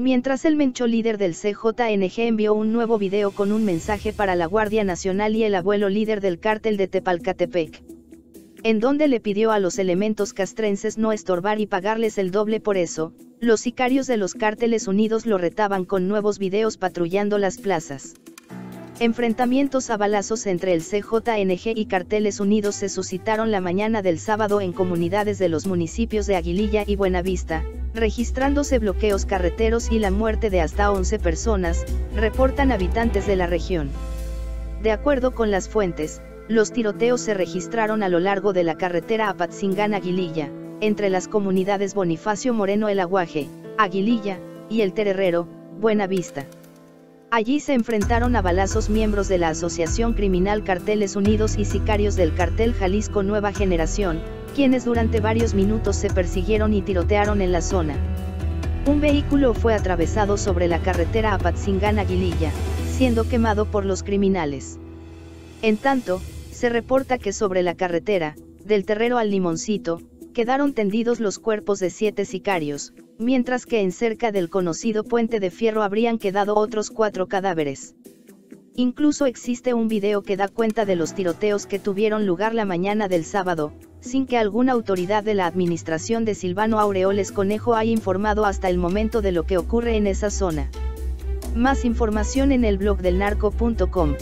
Mientras el Mencho líder del CJNG envió un nuevo video con un mensaje para la Guardia Nacional y el abuelo líder del cártel de Tepalcatepec. En donde le pidió a los elementos castrenses no estorbar y pagarles el doble por eso, los sicarios de los cárteles unidos lo retaban con nuevos videos patrullando las plazas. Enfrentamientos a balazos entre el CJNG y Carteles Unidos se suscitaron la mañana del sábado en comunidades de los municipios de Aguililla y Buenavista, registrándose bloqueos carreteros y la muerte de hasta 11 personas, reportan habitantes de la región. De acuerdo con las fuentes, los tiroteos se registraron a lo largo de la carretera Apatzingán-Aguililla, entre las comunidades Bonifacio Moreno El Aguaje, Aguililla, y El Terrero, Buena Vista. Allí se enfrentaron a balazos miembros de la Asociación Criminal Carteles Unidos y sicarios del cartel Jalisco Nueva Generación, quienes durante varios minutos se persiguieron y tirotearon en la zona. Un vehículo fue atravesado sobre la carretera Apatzingán-Aguililla, siendo quemado por los criminales. En tanto, se reporta que sobre la carretera, del Terrero al Limoncito, quedaron tendidos los cuerpos de siete sicarios, mientras que en cerca del conocido puente de fierro habrían quedado otros cuatro cadáveres. Incluso existe un video que da cuenta de los tiroteos que tuvieron lugar la mañana del sábado, sin que alguna autoridad de la administración de Silvano Aureoles Conejo haya informado hasta el momento de lo que ocurre en esa zona. Más información en el blog del narco.com.